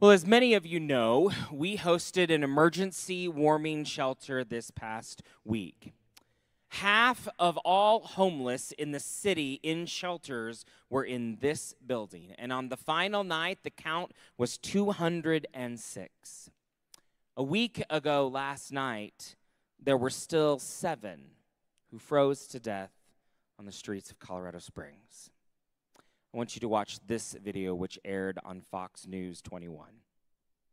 Well, as many of you know, we hosted an emergency warming shelter this past week. Half of all homeless in the city in shelters were in this building. And on the final night, the count was 206. A week ago last night, there were still seven who froze to death on the streets of Colorado Springs. I want you to watch this video, which aired on Fox News 21.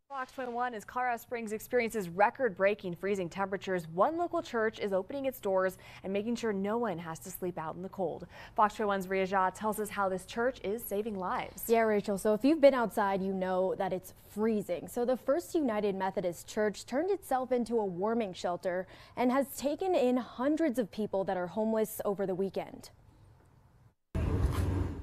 Fox 21 as Colorado Springs experiences record-breaking freezing temperatures. One local church is opening its doors and making sure no one has to sleep out in the cold. Fox 21's Ria Jha tells us how this church is saving lives. Yeah, Rachel. So if you've been outside, you know that it's freezing. So the First United Methodist Church turned itself into a warming shelter and has taken in hundreds of people that are homeless over the weekend.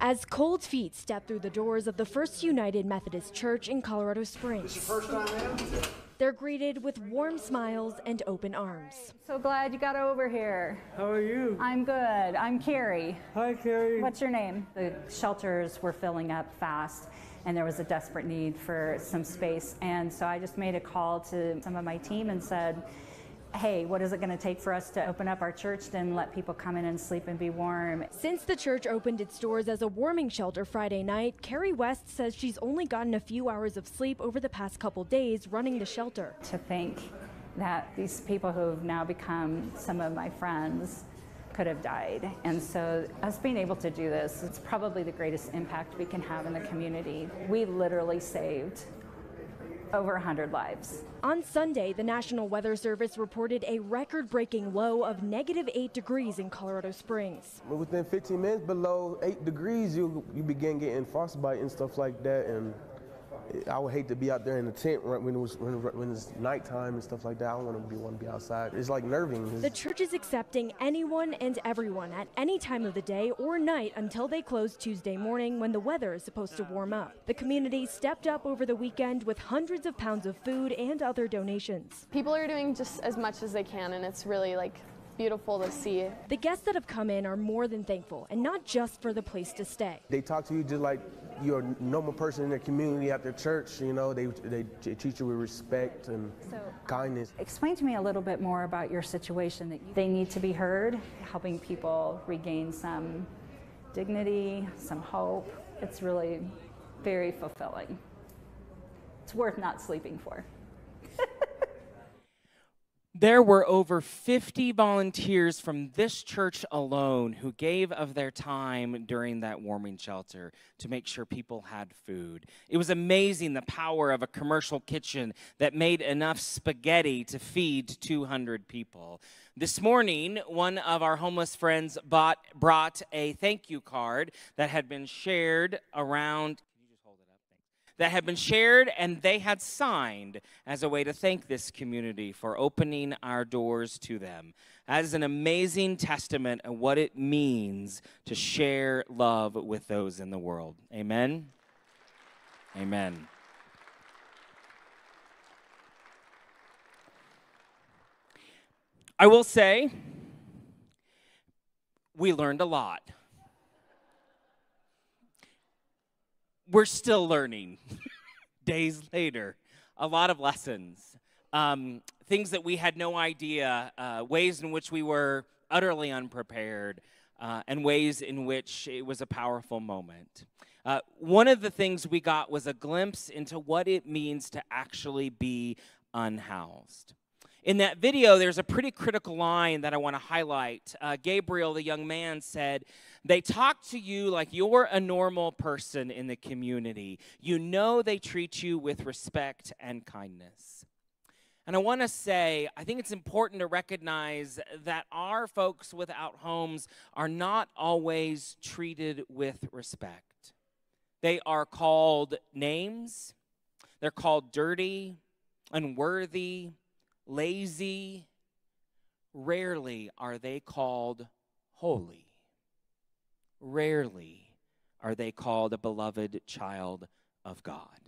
As cold feet step through the doors of the First United Methodist Church in Colorado Springs. First time in? They're greeted with warm smiles and open arms. So glad you got over here. How are you? I'm good. I'm Carrie. Hi, Carrie. What's your name? The shelters were filling up fast and there was a desperate need for some space. And so I just made a call to some of my team and said, hey, what is it going to take for us to open up our church and let people come in and sleep and be warm? Since the church opened its doors as a warming shelter Friday night, Carrie West says she's only gotten a few hours of sleep over the past couple days running the shelter. To think that these people who've now become some of my friends could have died. And so, us being able to do this, it's probably the greatest impact we can have in the community. We literally saved over 100 lives. On Sunday, the National Weather Service reported a record breaking low of negative 8 degrees in Colorado Springs. Within 15 minutes below 8 degrees, you, you begin getting frostbite and stuff like that. And I would hate to be out there in the tent when it was when, when it's nighttime and stuff like that. I don't want to be want to be outside. It's like nerving. It's the church is accepting anyone and everyone at any time of the day or night until they close Tuesday morning when the weather is supposed to warm up. The community stepped up over the weekend with hundreds of pounds of food and other donations. People are doing just as much as they can, and it's really like beautiful to see. The guests that have come in are more than thankful, and not just for the place to stay. They talk to you just like you're a normal person in their community at their church. You know, they, they, they treat you with respect and so, kindness. Explain to me a little bit more about your situation that they need to be heard, helping people regain some dignity, some hope. It's really very fulfilling. It's worth not sleeping for. There were over 50 volunteers from this church alone who gave of their time during that warming shelter to make sure people had food. It was amazing the power of a commercial kitchen that made enough spaghetti to feed 200 people. This morning, one of our homeless friends bought, brought a thank you card that had been shared around that had been shared and they had signed as a way to thank this community for opening our doors to them. That is an amazing testament of what it means to share love with those in the world. Amen. Amen. I will say, we learned a lot. We're still learning days later. A lot of lessons, um, things that we had no idea, uh, ways in which we were utterly unprepared, uh, and ways in which it was a powerful moment. Uh, one of the things we got was a glimpse into what it means to actually be unhoused. In that video, there's a pretty critical line that I want to highlight. Uh, Gabriel, the young man, said, They talk to you like you're a normal person in the community. You know they treat you with respect and kindness. And I want to say, I think it's important to recognize that our folks without homes are not always treated with respect. They are called names, they're called dirty, unworthy, lazy, rarely are they called holy. Rarely are they called a beloved child of God.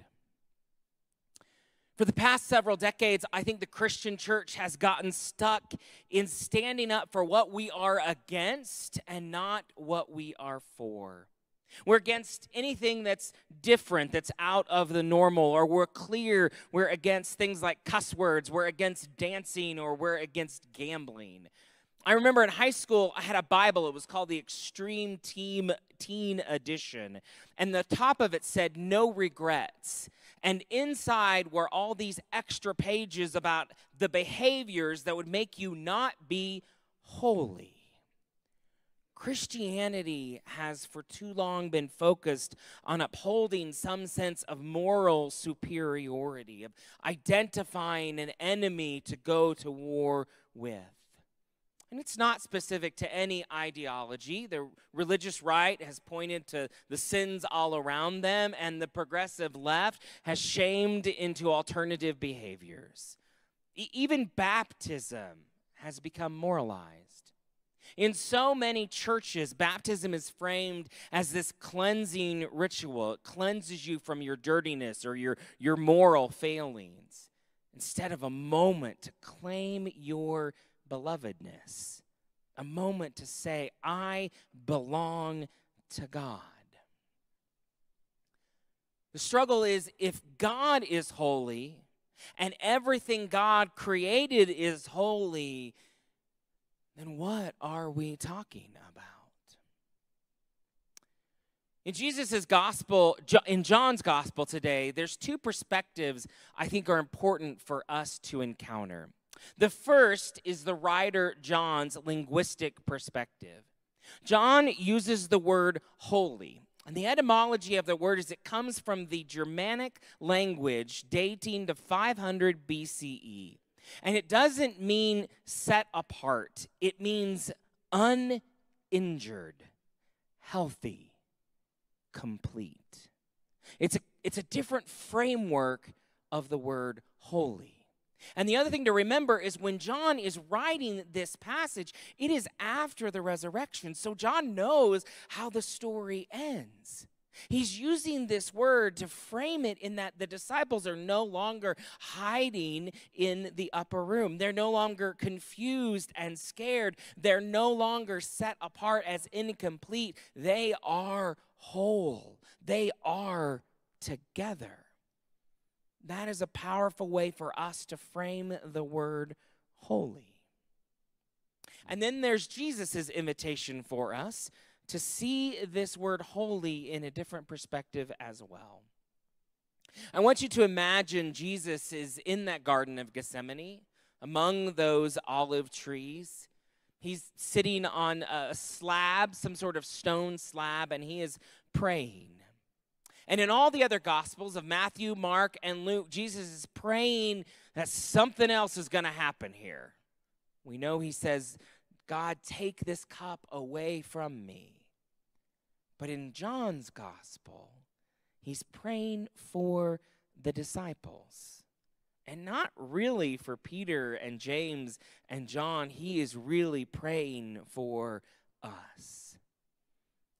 For the past several decades, I think the Christian church has gotten stuck in standing up for what we are against and not what we are for. We're against anything that's different, that's out of the normal, or we're clear. We're against things like cuss words. We're against dancing, or we're against gambling. I remember in high school, I had a Bible. It was called the Extreme Team Teen Edition. And the top of it said, No regrets. And inside were all these extra pages about the behaviors that would make you not be holy. Christianity has for too long been focused on upholding some sense of moral superiority, of identifying an enemy to go to war with. And it's not specific to any ideology. The religious right has pointed to the sins all around them, and the progressive left has shamed into alternative behaviors. E- even baptism has become moralized. In so many churches, baptism is framed as this cleansing ritual. It cleanses you from your dirtiness or your, your moral failings instead of a moment to claim your belovedness, a moment to say, I belong to God. The struggle is if God is holy and everything God created is holy, then what are we talking about? In Jesus' gospel, in John's gospel today, there's two perspectives I think are important for us to encounter. The first is the writer John's linguistic perspective. John uses the word holy. And the etymology of the word is it comes from the Germanic language dating to 500 BCE. And it doesn't mean set apart, it means uninjured, healthy, complete. It's a, it's a different framework of the word holy. And the other thing to remember is when John is writing this passage, it is after the resurrection. So John knows how the story ends. He's using this word to frame it in that the disciples are no longer hiding in the upper room. They're no longer confused and scared. They're no longer set apart as incomplete. They are whole. They are together. That is a powerful way for us to frame the word holy. And then there's Jesus' invitation for us to see this word holy in a different perspective as well. I want you to imagine Jesus is in that Garden of Gethsemane among those olive trees. He's sitting on a slab, some sort of stone slab, and he is praying. And in all the other Gospels of Matthew, Mark, and Luke, Jesus is praying that something else is going to happen here. We know he says, God, take this cup away from me. But in John's gospel, he's praying for the disciples. And not really for Peter and James and John. He is really praying for us.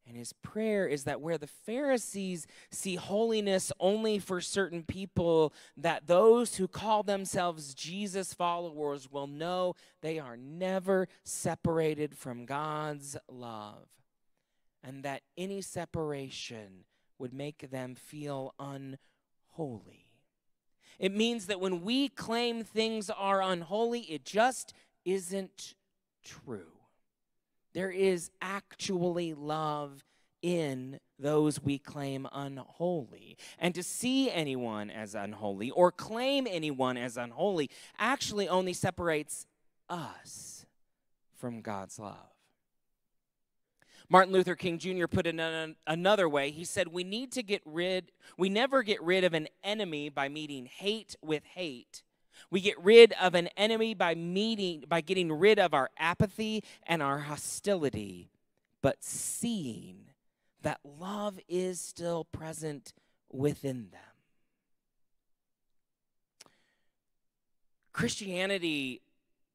And his prayer is that where the Pharisees see holiness only for certain people, that those who call themselves Jesus followers will know they are never separated from God's love and that any separation would make them feel unholy. It means that when we claim things are unholy, it just isn't true. There is actually love in those we claim unholy. And to see anyone as unholy or claim anyone as unholy actually only separates us from God's love. Martin Luther King Jr. put it in another way. He said, We need to get rid, we never get rid of an enemy by meeting hate with hate. We get rid of an enemy by meeting, by getting rid of our apathy and our hostility, but seeing that love is still present within them. Christianity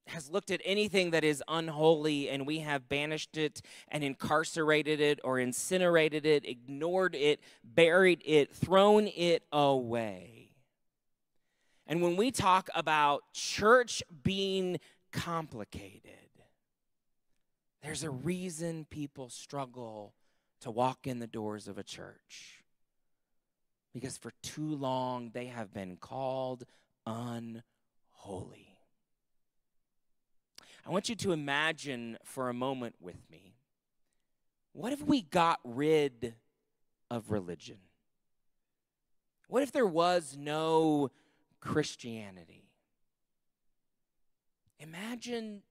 has looked at anything that is unholy and we have banished it and incarcerated it or incinerated it, ignored it, buried it, thrown it away. And when we talk about church being complicated, there's a reason people struggle to walk in the doors of a church because for too long they have been called unholy. I want you to imagine for a moment with me what if we got rid of religion? What if there was no Christianity? Imagine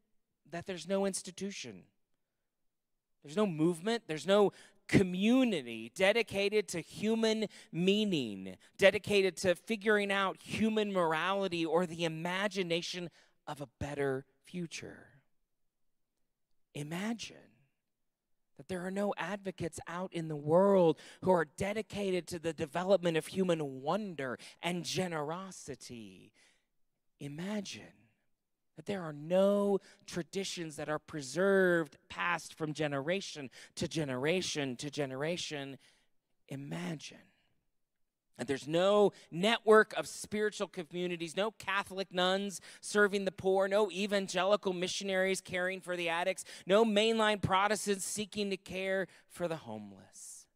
that there's no institution, there's no movement, there's no community dedicated to human meaning, dedicated to figuring out human morality or the imagination of a better future. Imagine that there are no advocates out in the world who are dedicated to the development of human wonder and generosity. Imagine that there are no traditions that are preserved passed from generation to generation to generation. Imagine and there's no network of spiritual communities, no Catholic nuns serving the poor, no evangelical missionaries caring for the addicts, no mainline Protestants seeking to care for the homeless.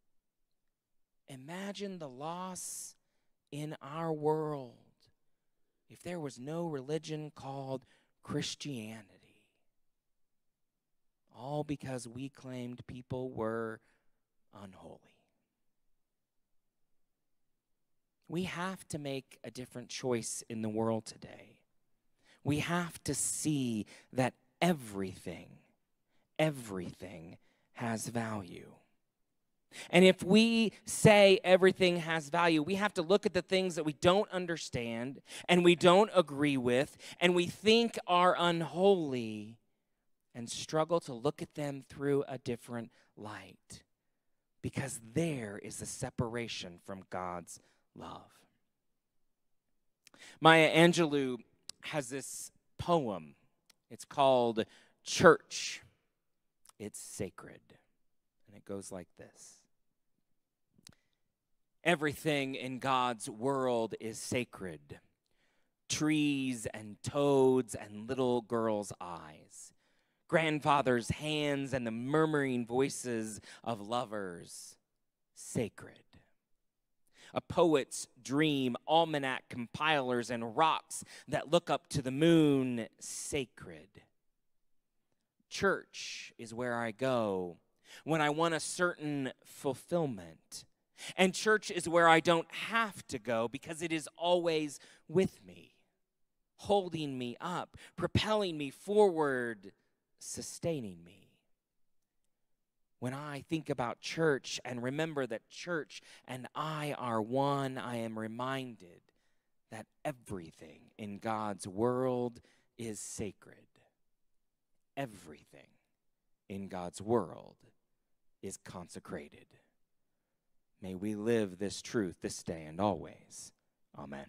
Imagine the loss in our world if there was no religion called Christianity. All because we claimed people were unholy. We have to make a different choice in the world today. We have to see that everything, everything has value. And if we say everything has value, we have to look at the things that we don't understand and we don't agree with and we think are unholy and struggle to look at them through a different light. Because there is a separation from God's love. Maya Angelou has this poem. It's called Church. It's sacred. And it goes like this Everything in God's world is sacred trees and toads and little girls' eyes, grandfathers' hands and the murmuring voices of lovers. Sacred a poet's dream, almanac compilers, and rocks that look up to the moon sacred. Church is where I go when I want a certain fulfillment. And church is where I don't have to go because it is always with me, holding me up, propelling me forward, sustaining me when I think about church and remember that church and I are one, I am reminded that everything in God's world is sacred. Everything in God's world is consecrated. May we live this truth this day and always. Amen.